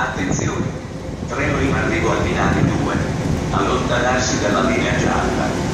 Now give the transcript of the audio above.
Attenzione, treno in arrivo al binario 2, allontanarsi dalla linea gialla.